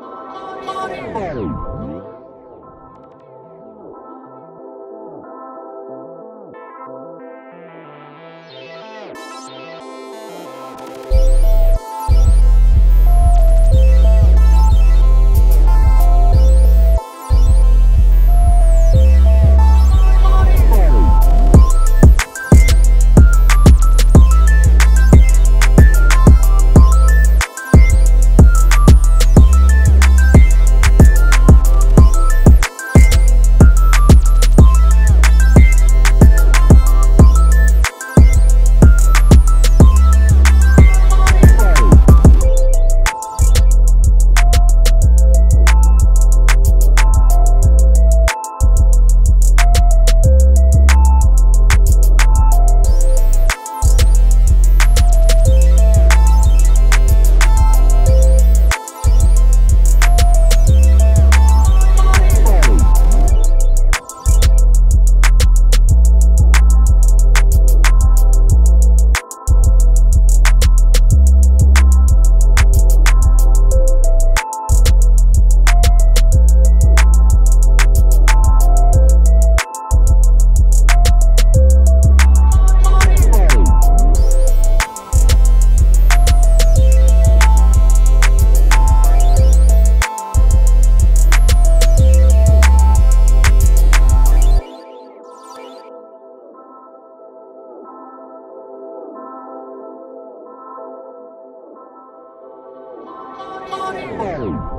Oh. Oh.